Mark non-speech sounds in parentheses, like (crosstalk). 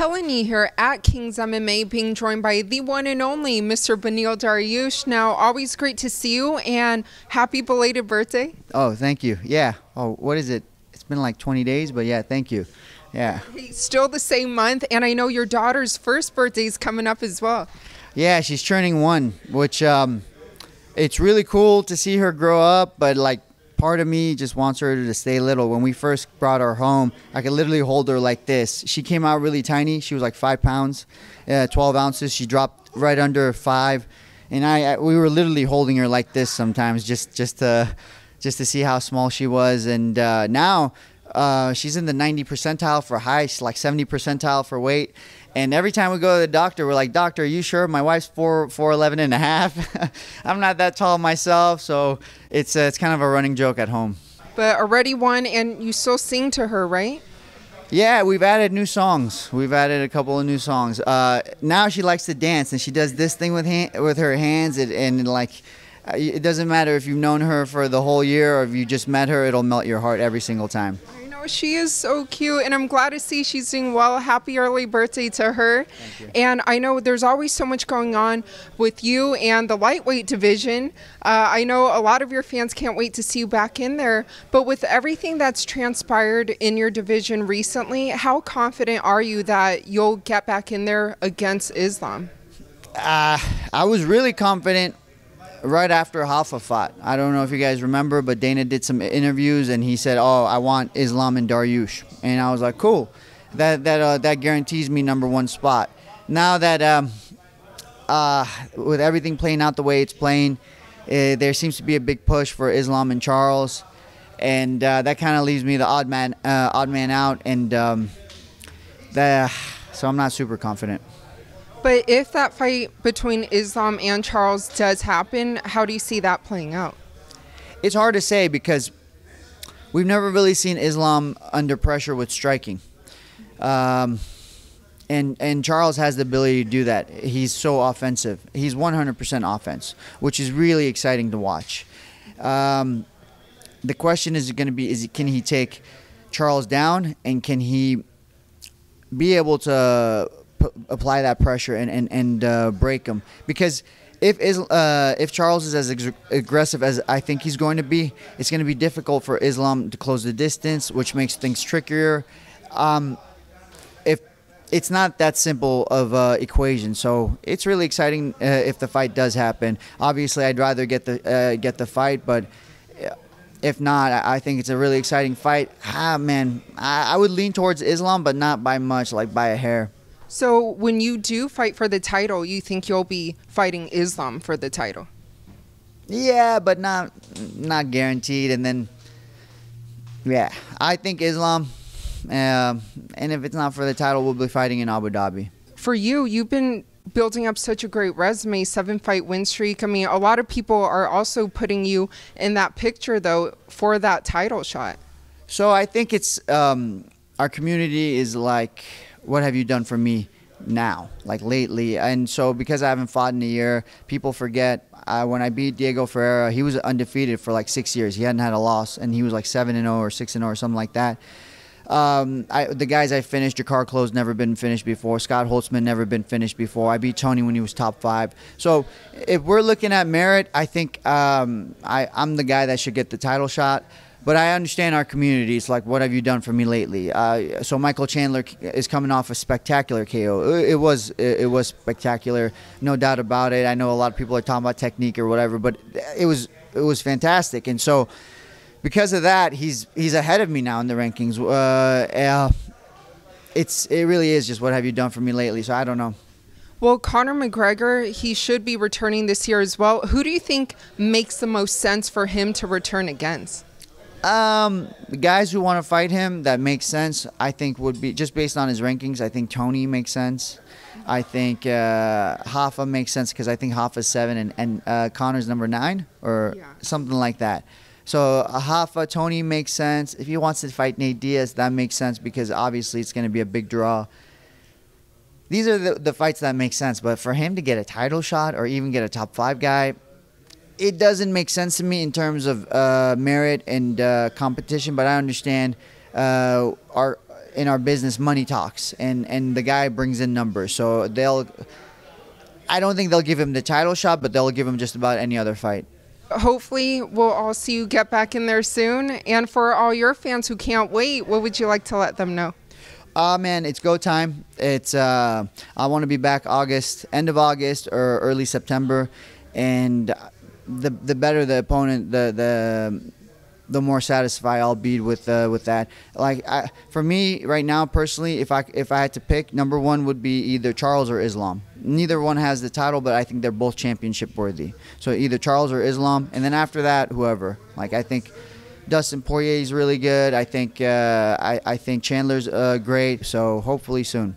Helen Yee here at King's MMA, being joined by the one and only Mr. Beneil Dariush. Now, always great to see you, and happy belated birthday. Oh, thank you. Yeah. Oh, what is it? It's been like 20 days, but yeah, thank you. Yeah. Still the same month, and I know your daughter's first birthday is coming up as well. Yeah, she's turning one, which um, it's really cool to see her grow up, but like part of me just wants her to stay little. When we first brought her home, I could literally hold her like this. She came out really tiny. She was like five pounds, uh, 12 ounces. She dropped right under five, and I, I we were literally holding her like this sometimes, just just to just to see how small she was. And uh, now uh, she's in the 90 percentile for height, she's like 70 percentile for weight. And every time we go to the doctor, we're like, Doctor, are you sure? My wife's four four eleven and a half. (laughs) I'm not that tall myself, so it's uh, it's kind of a running joke at home. But already one, and you still sing to her, right? Yeah, we've added new songs. We've added a couple of new songs. Uh, now she likes to dance, and she does this thing with hand, with her hands, and, and like it doesn't matter if you've known her for the whole year or if you just met her, it'll melt your heart every single time. I know she is so cute, and I'm glad to see she's doing well. Happy early birthday to her. And I know there's always so much going on with you and the lightweight division. Uh, I know a lot of your fans can't wait to see you back in there. But with everything that's transpired in your division recently, how confident are you that you'll get back in there against Islam? Uh, I was really confident right after Hoffa fought. I don't know if you guys remember, but Dana did some interviews and he said, "Oh, I want Islam and Dariush," and I was like, "Cool, that that uh, that guarantees me number one spot." Now that um, uh, with everything playing out the way it's playing, uh, there seems to be a big push for Islam and Charles, and uh, that kind of leaves me the odd man uh, odd man out, and um, the, so I'm not super confident. But if that fight between Islam and Charles does happen, how do you see that playing out? It's hard to say because we've never really seen Islam under pressure with striking. Um, and and Charles has the ability to do that. He's so offensive. He's 100% offense, which is really exciting to watch. Um, the question is going to be: Is can he take Charles down, and can he be able to apply that pressure and and and uh, break him? Because if uh, if Charles is as aggressive as I think he's going to be, it's going to be difficult for Islam to close the distance, which makes things trickier. Um, if it's not that simple of uh, equation, so it's really exciting uh, if the fight does happen. Obviously, I'd rather get the uh, get the fight, but uh, if not, I think it's a really exciting fight. Ah, man, I would lean towards Islam, but not by much, like by a hair. So when you do fight for the title, you think you'll be fighting Islam for the title? Yeah, but not not guaranteed. And then, yeah, I think Islam. Um, and if it's not for the title, we'll be fighting in Abu Dhabi. For you, you've been building up such a great resume, seven fight win streak. I mean, a lot of people are also putting you in that picture though for that title shot. So I think it's um, our community is like, what have you done for me now, like lately? And so because I haven't fought in a year, people forget. Uh, when I beat Diego Ferreira, he was undefeated for like six years. He hadn't had a loss, and he was like seven and zero or six and zero or something like that. Um, I, the guys I finished, Drakkar Klose never been finished before. Scott Holtzman never been finished before. I beat Tony when he was top five. So if we're looking at merit, I think um, I, I'm the guy that should get the title shot. But I understand our community. It's like, what have you done for me lately? Uh, so Michael Chandler is coming off a spectacular KO. It, it was it, it was spectacular, no doubt about it. I know a lot of people are talking about technique or whatever, but it was it was fantastic. And so because of that, he's he's ahead of me now in the rankings. Uh, uh, it's it really is just what have you done for me lately? So I don't know. Well, Conor McGregor, he should be returning this year as well. Who do you think makes the most sense for him to return against? Um, the guys who want to fight him that makes sense. I think would be just based on his rankings. I think Tony makes sense. I think uh, Hoffa makes sense because I think Hoffa's seven and and uh, Conor's number nine or Yeah. something like that. So uh, Hoffa, Tony makes sense. If he wants to fight Nate Diaz, that makes sense because obviously it's going to be a big draw. These are the, the fights that make sense. But for him to get a title shot or even get a top five guy, it doesn't make sense to me in terms of uh, merit and uh, competition. But I understand uh, our in our business, money talks, and and the guy brings in numbers. So they'll. I don't think they'll give him the title shot, but they'll give him just about any other fight. Hopefully, we'll all see you get back in there soon. And for all your fans who can't wait, what would you like to let them know? Uh, man, it's go time. It's uh, I want to be back August, end of August or early September, and the the better the opponent, the the the more satisfied I'll be with uh, with that. Like I, for me right now personally, if I if I had to pick, number one would be either Charles or Islam. Neither one has the title, but I think they're both championship worthy. So either Charles or Islam, and then after that, whoever. Like I think. Dustin Poirier is really good. I think uh, I, I think Chandler's uh, great. So hopefully soon.